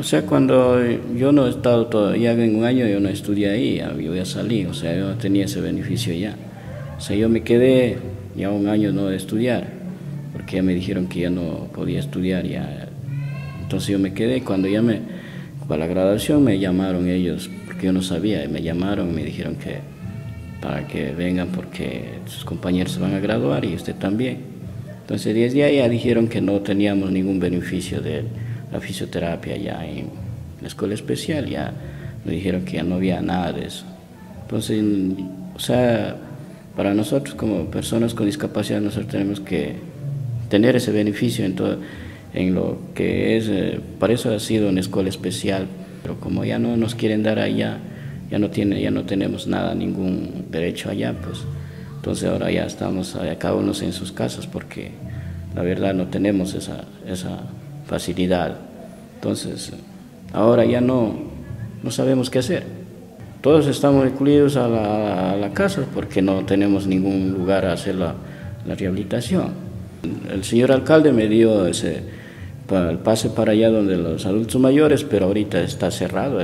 O sea, cuando yo no he estado todavía en un año, yo no estudié ahí, yo ya salí, o sea, yo tenía ese beneficio ya. O sea, yo me quedé ya un año no de estudiar, porque ya me dijeron que ya no podía estudiar, ya. Entonces yo me quedé, cuando ya me, para la graduación me llamaron ellos, porque yo no sabía, me llamaron, me dijeron que para que vengan porque sus compañeros se van a graduar y usted también. Entonces desde ahí ya dijeron que no teníamos ningún beneficio de la fisioterapia ya en la escuela especial, ya me dijeron que ya no había nada de eso. Entonces, o sea, para nosotros como personas con discapacidad, nosotros tenemos que tener ese beneficio en, todo, en lo que es, eh, para eso ha sido una escuela especial, pero como ya no nos quieren dar allá, ya no, tiene, ya no tenemos nada, ningún derecho allá, pues entonces ahora ya estamos cada uno en sus casas porque la verdad no tenemos esa, esa facilidad. Entonces, ahora ya no, no sabemos qué hacer. Todos estamos incluidos a la, casa porque no tenemos ningún lugar a hacer la, rehabilitación. El señor alcalde me dio ese el pase para allá donde los adultos mayores, pero ahorita está cerrado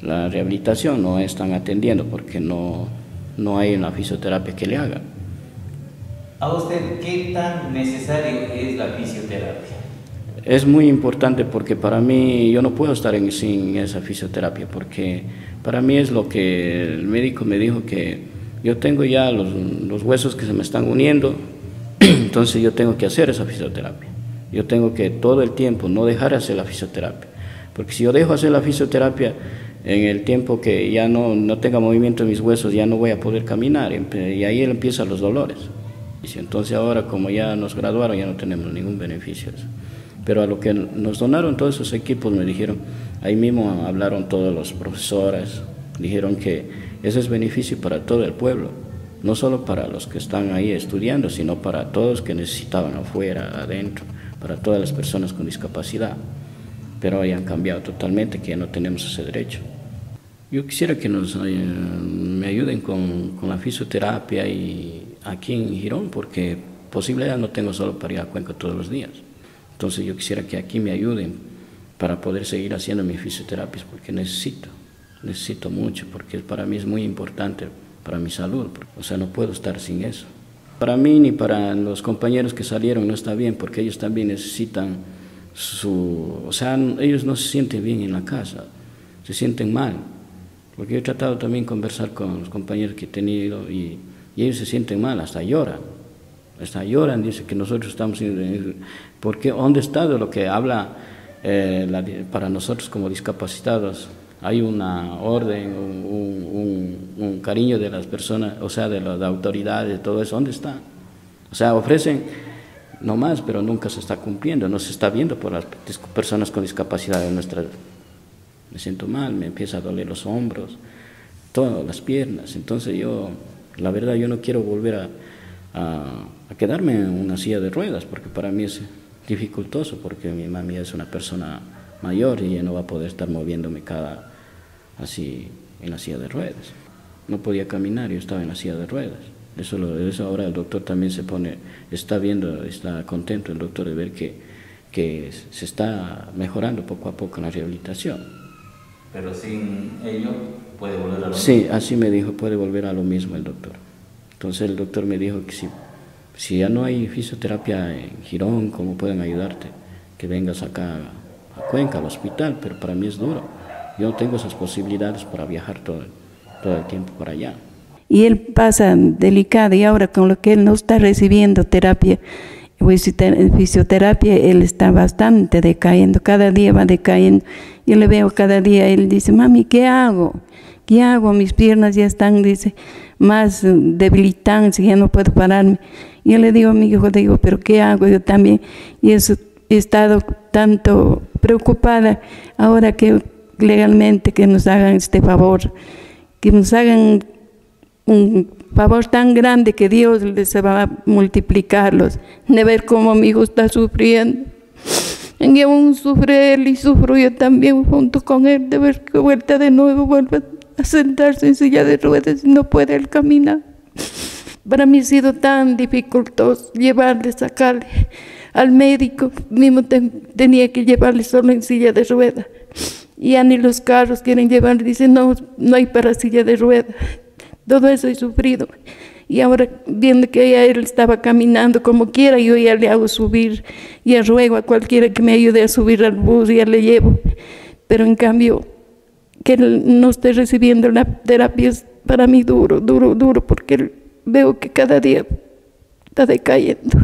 la rehabilitación, no están atendiendo porque no, no hay una fisioterapia que le haga. ¿A usted qué tan necesario es la fisioterapia? Es muy importante porque para mí yo no puedo estar sin esa fisioterapia porque para mí es lo que el médico me dijo que yo tengo ya los, huesos que se me están uniendo, entonces yo tengo que hacer esa fisioterapia. Yo tengo que todo el tiempo no dejar hacer la fisioterapia, porque si yo dejo hacer la fisioterapia en el tiempo que ya no, no tenga movimiento en mis huesos, ya no voy a poder caminar y ahí empiezan los dolores. Y entonces ahora como ya nos graduaron ya no tenemos ningún beneficio. Pero a lo que nos donaron todos esos equipos me dijeron, ahí mismo hablaron todos los profesores, dijeron que ese es beneficio para todo el pueblo, no solo para los que están ahí estudiando, sino para todos que necesitaban afuera, adentro, para todas las personas con discapacidad. Pero hoy han cambiado totalmente, que ya no tenemos ese derecho. Yo quisiera que nos, eh, me ayuden con, con la fisioterapia y aquí en Girón, porque posibilidad no tengo solo para ir a Cuenca todos los días. Entonces yo quisiera que aquí me ayuden para poder seguir haciendo mis fisioterapias, porque necesito, necesito mucho, porque para mí es muy importante para mi salud, o sea, no puedo estar sin eso. Para mí ni para los compañeros que salieron no está bien, porque ellos también necesitan su, o sea, ellos no se sienten bien en la casa, se sienten mal, porque yo he tratado también conversar con los compañeros que he tenido y ellos se sienten mal, hasta lloran hasta lloran, dice que nosotros estamos, porque ¿dónde está de lo que habla eh, para nosotros como discapacitados? Hay una orden, un, cariño de las personas, o sea, de las autoridades, de todo eso, ¿dónde está? O sea, ofrecen no más, pero nunca se está cumpliendo, no se está viendo por las personas con discapacidad de nuestra... Me siento mal, me empieza a doler los hombros, todas las piernas, entonces yo, la verdad, yo no quiero volver a, quedarme en una silla de ruedas, porque para mí es dificultoso, porque mi mami es una persona mayor y ella no va a poder estar moviéndome cada así en la silla de ruedas. No podía caminar, yo estaba en la silla de ruedas. Eso, lo, eso ahora el doctor también se pone, está viendo, está contento el doctor de ver que, que se está mejorando poco a poco la rehabilitación. Pero sin ello puede volver a lo mismo. Sí, así me dijo, puede volver a lo mismo el doctor. Entonces el doctor me dijo que si, si ya no hay fisioterapia en Girón, ¿cómo pueden ayudarte? Que vengas acá a Cuenca, al hospital, pero para mí es duro. Yo no tengo esas posibilidades para viajar todo, todo el tiempo para allá. Y él pasa delicado y ahora con lo que él no está recibiendo terapia, fisioterapia, él está bastante decayendo, cada día va decayendo. Yo le veo cada día, él dice, mami, ¿qué hago? ¿Qué hago? Mis piernas ya están, dice, más debilitantes, ya no puedo pararme. Yo le digo a mi hijo, digo, pero ¿qué hago? Yo también, y he estado tanto preocupada ahora que legalmente que nos hagan este favor, que nos hagan un favor tan grande que Dios les va a multiplicarlos, de ver cómo mi hijo está sufriendo. Y aún sufre él y sufro yo también junto con él, de ver que vuelta de nuevo vuelve a sentarse en silla de ruedas y no puede él caminar. Para mí ha sido tan dificultoso llevarle, sacarle al médico, mismo tenía que llevarle solo en silla de rueda. Ya ni los carros quieren llevar, dicen, no, no hay para silla de rueda. Todo eso he sufrido. Y ahora, viendo que ya él estaba caminando como quiera, yo ya le hago subir, y ruego a cualquiera que me ayude a subir al bus, ya le llevo. Pero en cambio, que él no esté recibiendo la terapia es para mí duro, duro, duro, porque veo que cada día está decayendo.